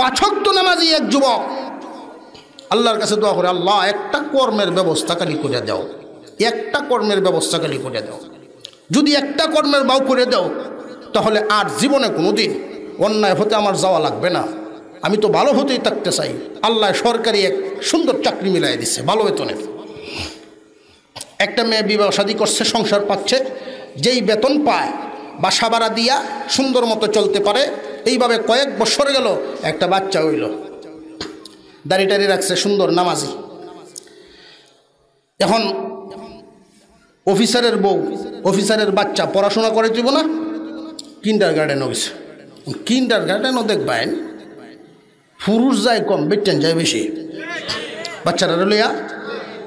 পাঠক নামাজি এক যুবক। আল্লাহর কাছে দোয়া করে, আল্লাহ, একটা কর্মের ব্যবস্থা খালি করে দাও। একটা কর্মের ব্যবস্থা খালি করে দাও। যদি একটা কর্মের বাউ করে দাও, তাহলে আর জীবনে কোনো দিন অন্যায় হতে আমার যাওয়া লাগবে না। আমি তো ভালো হতেই থাকতে চাই। আল্লাহ সরকারি এক সুন্দর চাকরি মিলাই দিচ্ছে ভালো বেতনের একটা মেয়ে বিবাহ শাদী করছে, সংসার পাচ্ছে। যেই বেতন পায়, বাসা ভাড়া দিয়া সুন্দর মতো চলতে পারে এইভাবে কয়েক বছর গেল, একটা বাচ্চা হইল। দাড়ি টাড়ি রাখছে, সুন্দর, নামাজি। এখন অফিসারের বউ, অফিসারের বাচ্চা পড়াশোনা করে দিব না কিন্ডার গার্ডেনও গেছে। কিন্ডার গার্ডেনও দেখবেন, পুরুষ যায় কম, বেটেন যায় বেশি। বাচ্চারা লইয়া,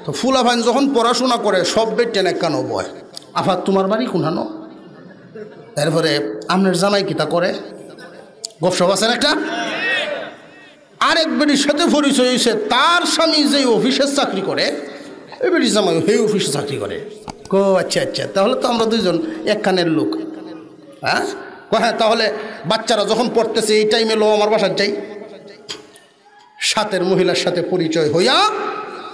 তো ফুলাভাইন যখন পড়াশোনা করে, সব বেটেন একখানো বয় আফা তোমার বাড়ি কোনানো তারপরে আপনার জামাই কিতা করে? গপসপ আছেন একটা? আরেক বেটির সাথে পরিচয় হয়েছে, তার স্বামী যে অফিসের চাকরি করে, এই বেটি জামাই সেই অফিসে চাকরি করে। কো আচ্ছা আচ্ছা তাহলে তো আমরা দুইজন একখানের লোক। হ্যাঁ? হ্যাঁ তাহলে বাচ্চারা যখন পড়তেছে, এই টাইমে লো, আমার বাসার যাই। সাতের মহিলার সাথে পরিচয় হইয়া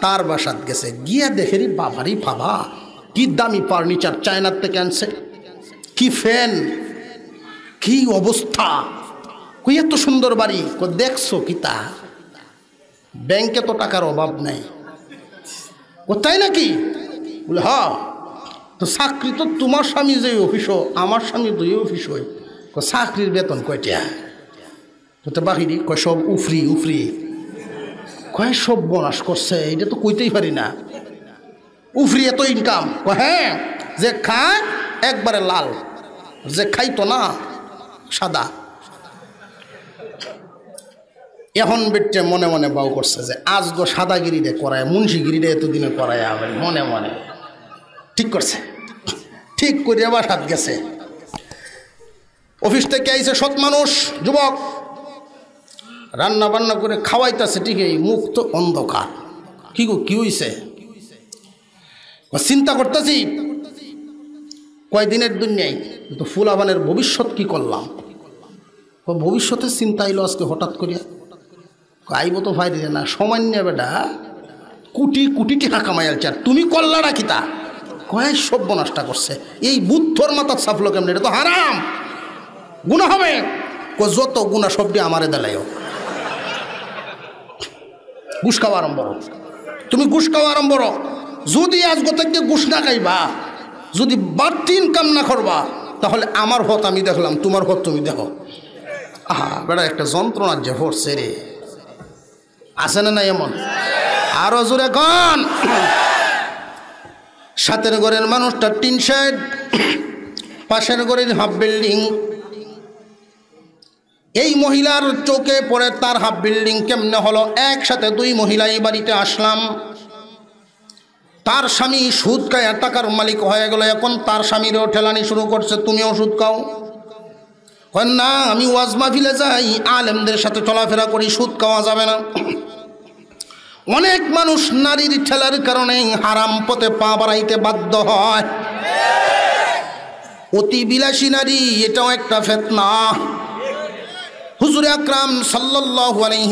তার বাসাত গেছে। গিয়া দেখেরি বাবারই বাবা, কি দামি ফার্নিচার চায়নার থেকে আনছে। কি ফ্যান, কি অবস্থা। কই, এত সুন্দর বাড়ি। দেখছ কি তা? ব্যাংকে তো টাকার অভাব নাই। ও তাই নাকি? বলে হ তো চাকরি তো তোমার স্বামী যে অফিস, আমার স্বামী দুই অফিস হয়। চাকরির বেতন কয়টা? তো বাহিরি কয়, সব উফরি উফরি। কয়, সব বনাস করছে, এটা তো কইতেই পারি না। উফরি এত ইনকাম হ্যাঁ যে খায় একবারে লাল, যে খাইতো না, সাদা। এখন বেটে মনে মনে বাউ করছে যে, আজ গো সাদাগিরিরে করায় মুন্সিগিরিরে এতদিনে করায় আবার মনে মনে। ঠিক করছে। ঠিক করে আবার সাত গেছে। অফিস থেকে আইছে সৎ মানুষ, যুবক। রান্না বান্না করে খাওয়াইতেছে ঠিকই মুখ তো অন্ধকার। কি গো, কি হইছে? চিন্তা করতেছি। কয়দিনের দুনিয়ায় তো ফুলাবানের ভবিষ্যৎ কি করলাম? ভবিষ্যতের চিন্তা এলো আজকে হঠাৎ করিয়া। আইব তো ফাইরে না সময় নিয়ে বেটা। কুটি কুটি টেকা কামাইয়ালছে আর তুমি কল্লা রাখিতা কয় সভ্য নষ্টা করছে? এই বুদ্ধর মাথার সাফলো কেমন? এটা তো হারাম। গুণা হবে? যত গুণা সবটি আমারে দেলাইও। ঘুষ খাওয়া আরম্ভ তুমি ঘুষ খাওয়া আরম্ভ যদি আজ থেকে ঘুষ না খাইবা, যদি বাড়তি ইনকাম না করবা, তাহলে আমার হত আমি দেখলাম, তোমার হত তুমি দেখো। আহা বেড়া একটা যন্ত্রণার যে পড়ছে রে। আছে না নাই এমন? আরও জোরে কন। সাতের ঘরের মানুষটা টিন শেড, পাশের ঘরের হাফ বিল্ডিং। এই মহিলার চোখে পড়ে তার হাফ বিল্ডিং কেমনে হলো? একসাথে দুই মহিলা এই বাড়িতে আসলাম। তার স্বামী সুদ খায় টাকার মালিক হয়ে গেল। এখন তার স্বামীরও ঠেলানি শুরু করছে। তুমিও সুদ খাও। না, আমি ওয়াজ মাহফিলে যাই। আলেমদের সাথে চলাফেরা করি, সুদ খাওয়া যাবে না। অনেক মানুষ নারীর ঠেলার কারণে হারাম পথে পা বাড়াইতে বাধ্য হয়। অতি বিলাসী নারী, এটাও একটা ফেতনা। হুজুর আকরাম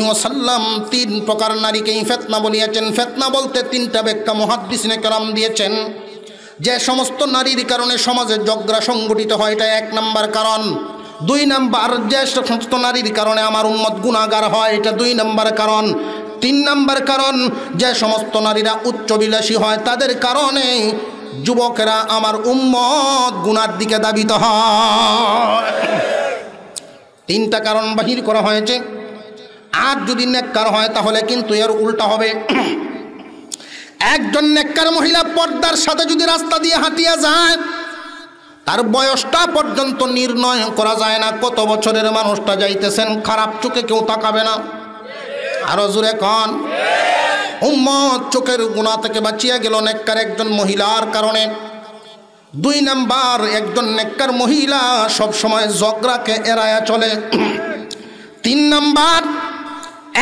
ওয়াসাল্লাম তিন প্রকার নারীকেই ফেতনা বলিয়েছেন। ফেতনা বলতে তিনটা ব্যাখ্যা মুহাদ্দিসিনে কালাম দিয়েছেন। যে সমস্ত নারীর কারণে সমাজে ঝগড়া সংগঠিত হয়, এটা এক নাম্বার কারণ। দুই নাম্বার, যে সমস্ত নারীর কারণে আমার উম্মত গুণাগার হয়, এটা দুই নাম্বার কারণ। তিন নাম্বার কারণ, যে সমস্ত নারীরা উচ্চবিলাসী হয়, তাদের কারণে যুবকেরা আমার উম্মত গুনার দিকে দাবিত হয়। তিনটা কারণ বাহির করা হয়েছে। আর যদি নেককার হয়, তাহলে কিন্তু এর উল্টা হবে। একজন নেককার মহিলা পর্দার সাথে যদি রাস্তা দিয়ে হাঁটিয়া যায়, তার বয়সটা পর্যন্ত নির্ণয় করা যায় না। কত বছরের মানুষটা যাইতেছেন, খারাপ চোখে কেউ তাকাবে না। আরও জোরে কন। উম্মত চোখের গুণা থেকে বাঁচিয়া গেল নেককার একজন মহিলার কারণে। দুই নাম্বার, একজন নেককার মহিলা সব সময় জগরাকে এড়ায়া চলে। তিন নাম্বার,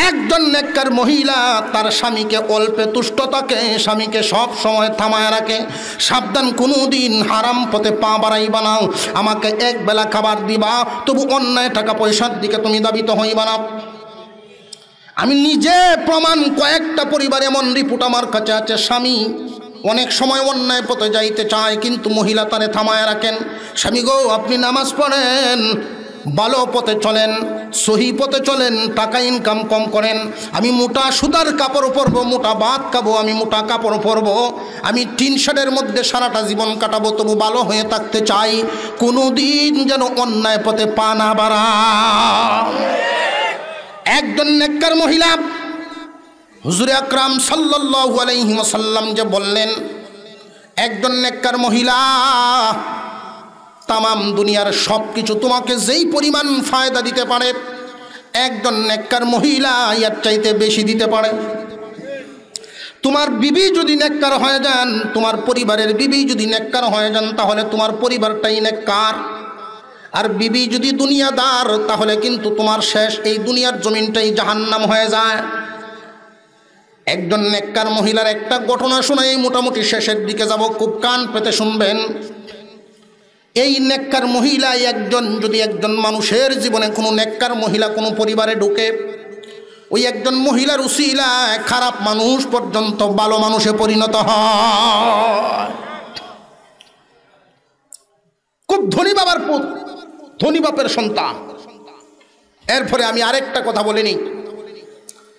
একজন নেককার মহিলা তার স্বামীকে অল্পে তুষ্ট থাকে স্বামীকে সব সময় থামায় রাখে। সাবধান কোনো দিন হারাম পথে পা বাড়াই বানাও আমাকে এক বেলা খাবার দিবা, তবু অন্যায় টাকা পয়সার দিকে তুমি দাবিত হইবা না। আমি নিজে প্রমাণ কয়েকটা পরিবার, এমন রিপোর্ট আমার কাছে আছে, স্বামী অনেক সময় অন্যায় পথে যাইতে চায়, কিন্তু মহিলা তারে থামায় রাখেন। স্বামী গো, আপনি নামাজ পড়েন, ভালো পথে চলেন, সহি পথে চলেন, টাকা ইনকাম কম করেন। আমি মোটা সুতার কাপড় পরবো, মোটা বাদ খাব, আমি মোটা কাপড় পরবো। আমি টিন শেডের মধ্যে সারাটা জীবন কাটাবো, তবু ভালো হয়ে থাকতে চাই। কোনো দিন যেন অন্যায় পথে পা না বাড়া একজন নেককার মহিলা, হুজুরে আকরাম সাল্লাল্লাহু আলাইহি ওয়াসাল্লাম যে বললেন, একজন নেককার মহিলা, তামাম দুনিয়ার সব কিছু তোমাকে যেই পরিমাণ ফায়দা দিতে পারে, একজন নেককার মহিলা ইয়ার চাইতে বেশি দিতে পারে। তোমার বিবি যদি নেককার হয়ে যান, তোমার পরিবারের বিবি যদি নেককার হয়ে যান, তাহলে তোমার পরিবারটাই নেককার। আর বিবি যদি দুনিয়াদার, তাহলে কিন্তু তোমার শেষ এই দুনিয়ার জমিনটাই জাহান্নাম হয়ে যায়। একজন নেককার মহিলার একটা ঘটনা শোনাই মোটামুটি শেষের দিকে যাব, খুব কান পেতে শুনবেন। এই নেককার মহিলা একজন, যদি একজন মানুষের জীবনে কোনো নেককার মহিলা কোনো পরিবারে ঢুকে, ওই একজন মহিলার উসিলা খারাপ মানুষ পর্যন্ত ভালো মানুষে পরিণত হয়। খুব ধনী বাবার পুত। ধনী বাপের সন্তান। এরপরে আমি আরেকটা কথা বলিনি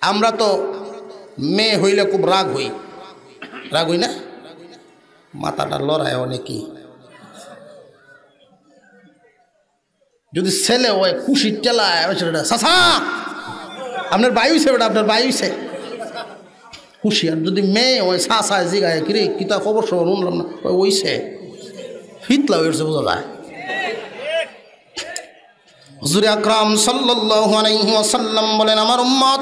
আমরা তো মেয়ে হইলে খুব রাগ হই। রাগ হই না? মাথাটা লড়ায় অনেকই যদি ছেলে হয়, খুশি টেলায় ছেলেটা, সাসা! আপনার বায়ু হইছে বেটা, আপনার বায়ু হইছে। খুশি। আর যদি মেয়ে ওই সাসা, জিগায়, কিরে কিতা খবর সবর, শুনলাম না। ওইছে। ফিতলা হয়েছে বোঝা যায়। হুজুর আকরাম সাল্লাল্লাহু আলাইহি ওয়াসাল্লাম বলেন, আমার উম্মত,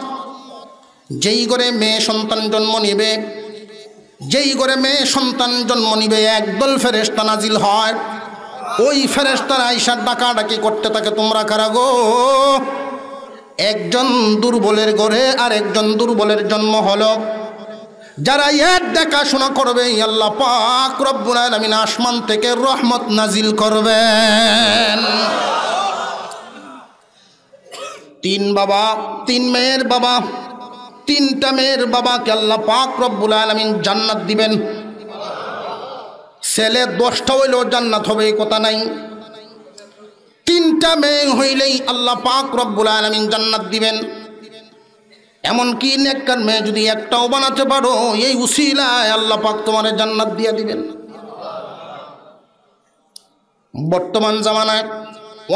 যেই করে মেয়ে সন্তান জন্ম নিবে, যেই করে মেয়ে সন্তান জন্ম নিবে, একদল ফেরেশতা নাজিল হয়। ওই ফেরেশতার আইসার ডাকাডাকি করতে থাকে, তোমরা কারা গো? একজন দুর্বলের ঘরে আর একজন দুর্বলের জন্ম হলো। যারা এর দেখাশোনা করবে, আল্লাহ পাক রব্বুল আলামিন আসমান থেকে রহমত নাজিল করবেন। তিন বাবা, তিন মেয়ের বাবা, তিনটা মেয়ের বাবাকে আল্লাহ পাক রব্বুল আলমিন জান্নাত দিবেন। ছেলে দশটা হইলেও জান্নাত হবে, এই কথা নাই। তিনটা মেয়ে হইলেই আল্লাহ পাক রব্বুল আলমিন জান্নাত দিবেন। এমনকি নেককার মেয়ে যদি একটাও বানাতে পারো, এই উসিলায় আল্লাহ পাক তোমার জান্নাত দিয়ে দিবেন। বর্তমান জামানায়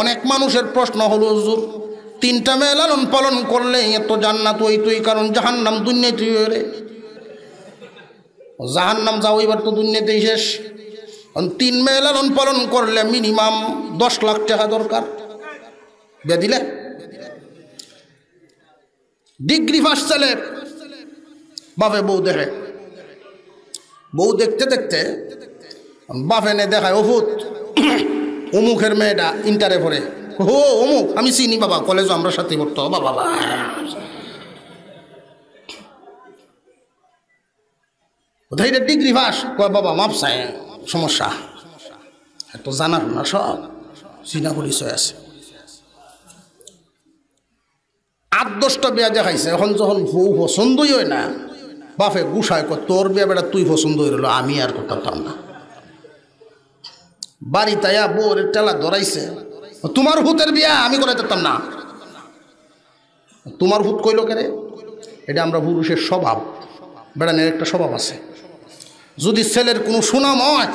অনেক মানুষের প্রশ্ন হলো তিনটা মেয়ে লালন পালন করলে এত জান্নাত ওই তুই, কারণ জাহান জাহান্নাম দুর্নীতি রে। জাহান্নাম যাও, এবার তো দুর্নীতি শেষ। তিন মেয়ে লালন পালন করলে মিনিমাম দশ লাখ টাকা দরকার। বে দিলে? ডিগ্রি ফার্স্ট ছেলে বাপে বউ দেখে। বউ দেখতে দেখতে বাপে নে দেখায় ওফুত অমুখের মেয়েটা ইন্টারে পড়ে। হো অমুক আমি চিনি বাবা, কলেজও আমরা সাথে পড়তো বাবা বাবা। কোথায় ডিগ্রি পাস? বাবা মাপসায় সমস্যা। এত জানার না সব, চিনা পরিচয় আছে। আট দশটা বিয়া দেখাইছে এখন যখন বউ পছন্দই হয় না বাপে গুসায় কয়, তোর বিয়া বেটা তুই পছন্দ হয়ে রইল, আমি আর করতাম না। বাড়ি তাইয়া বউর টেলা ধরাইছে। তোমার হুতের বিয়া, আমি করে দিতাম না। তোমার হুত কইল কেরে এটা আমরা পুরুষের স্বভাব। বেড়ানের একটা স্বভাব আছে। যদি ছেলের কোনো সুনাম হয়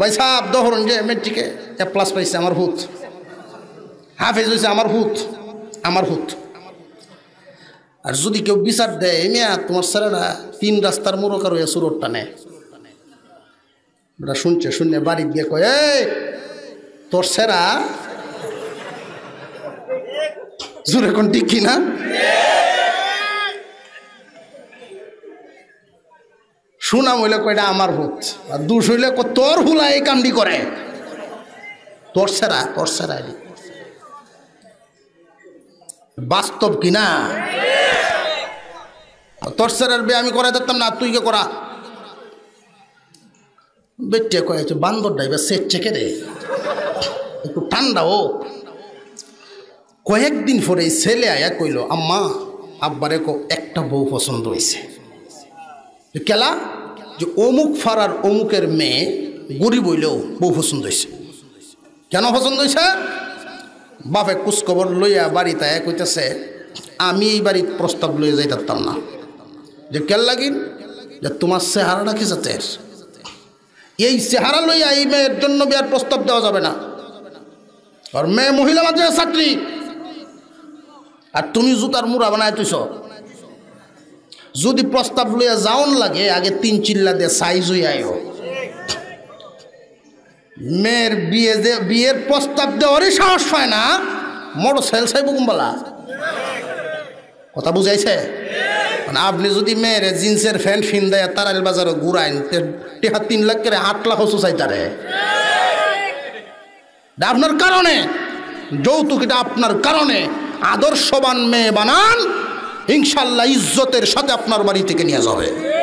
ভাই সাহ ধরুন যে মেট্রিকে, এ প্লাস পাইছে আমার হুত হাফেজ হয়েছে আমার হুত আমার হুত আর যদি কেউ বিচার দেয় মিয়া, তোমার ছেলেরা তিন রাস্তার মোরকার হয়ে সুরট টানে বেটা শুনছে, শুনে বাড়ি গিয়ে কয় তোর সেরা? জোরে কোন ঠিক কিনা? সুনাম হইলে কয়টা? আমার ভূত। আর দুষ হইলে তোর হুলা এই কামডি করে। তোর সেরা তোর সেরা। বাস্তব কিনা? তোর সেরার বিয়ে আমি করে দিতাম না, তুই কে করা? বেটে কয়েছে বান্দর ডাইবে সেট চেকে রে একটু ঠান্ডা, ও। কয়েকদিন পরে ছেলে আয়া কইল, আম্মা, আব্বারে কো একটা বউ পছন্দ হয়েছে কেলা? যে অমুক ফাড়ার অমুকের মেয়ে গরিব হইলেও বউ পছন্দ হয়েছে কেন পছন্দ হয়েছে বাপে কুচকবর লইয়া বাড়িতে কইতেছে, আমি এই বাড়ির প্রস্তাব লইয়া যাইতাম না। যে কেল লাগিন? যে তোমার চেহারাটা কি জাতের? এই চেহারা লইয়া এই মেয়ের জন্য বিয়ার প্রস্তাব দেওয়া যাবে না। আর মেয়ে মহিলা মাঝে ছাত্রী। আর তুমি জুতার মুড়া বানায় তুইছ যদি প্রস্তাব লইয়া যাওন লাগে, আগে তিন চিল্লা দিয়ে সাইজ হইয়া মেয়ের বিয়ে দে, বিয়ের প্রস্তাব দেওয়ারই সাহস পায় না। মোটর সাইকেল সাইব কুম্বালা। কথা বুঝাইছে? মানে আপনি যদি মেয়ের জিন্সের ফ্যান্ট ফিন দেয় তারাইল বাজারে ঘুরাইন তিন লাখ করে আট লাখ হসু চাইতারে। এটা আপনার কারণে। যৌতুক এটা আপনার কারণে। আদর্শবান মেয়ে বানান, ইনশাল্লাহ ইজ্জতের সাথে আপনার বাড়ি থেকে নিয়ে যাবে।